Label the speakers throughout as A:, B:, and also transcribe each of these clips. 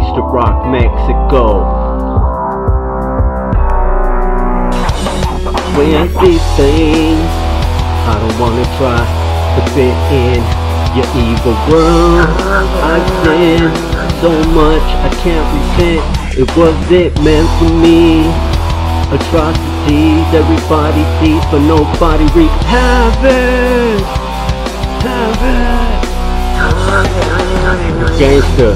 A: Gangsta Rock, Mexico. Way I see things, I don't wanna try to fit in your evil world. I've sinned so much I can't repent. It was it meant for me. Atrocities everybody sees, but nobody wreaks havoc. Havoc. Gangster,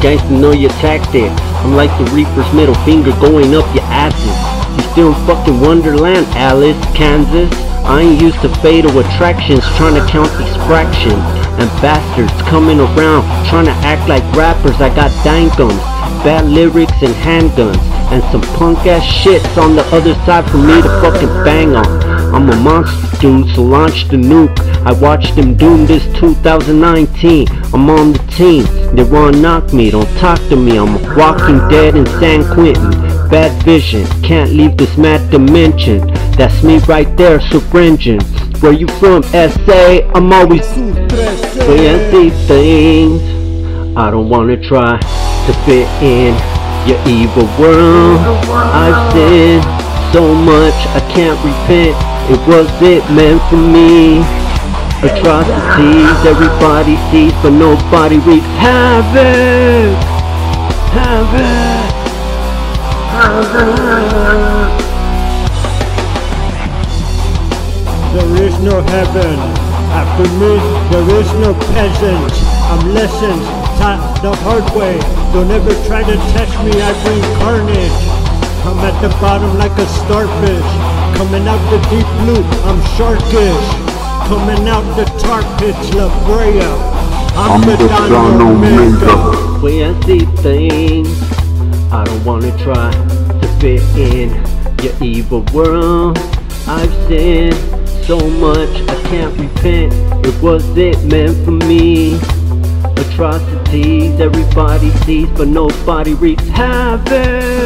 A: gangster, know your tactics. I'm like the Reaper's middle finger going up your asses. You still in fucking Wonderland, Alice, Kansas. I ain't used to fatal attractions, trying to count these fractions. And bastards coming around, trying to act like rappers. I got dangums, bad lyrics and handguns. And some punk ass shits on the other side for me to fucking bang on. I'm a monster dude, so launch the nuke. I watched them doom this 2019. I'm on the team. They wanna knock me, don't talk to me. I'm a walking dead in San Quentin. Bad vision, can't leave this mad dimension. That's me right there, syringing. Where you from, SA? I'm always see things. I don't wanna try to fit in your evil world. I've sinned so much I can't repent. It was it meant for me. Atrocities everybody sees, but nobody wreaks havoc. Havoc. Havoc.
B: There is no heaven. After me, there is no peasant. I'm lessons taught the hard way. Don't ever try to test me, I bring carnage. I'm at the bottom like a starfish. Coming out the deep blue, I'm sharkish. Coming out the tar pits, La Brea. I'm,
C: I'm
B: the,
C: the
B: Don
C: Don
B: Omega.
C: Omega.
A: way I see things. I don't wanna try to fit in your evil world. I've sinned so much I can't repent. It was it meant for me. Atrocities everybody sees, but nobody wreaks havoc.